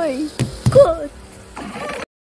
my god.